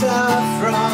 far from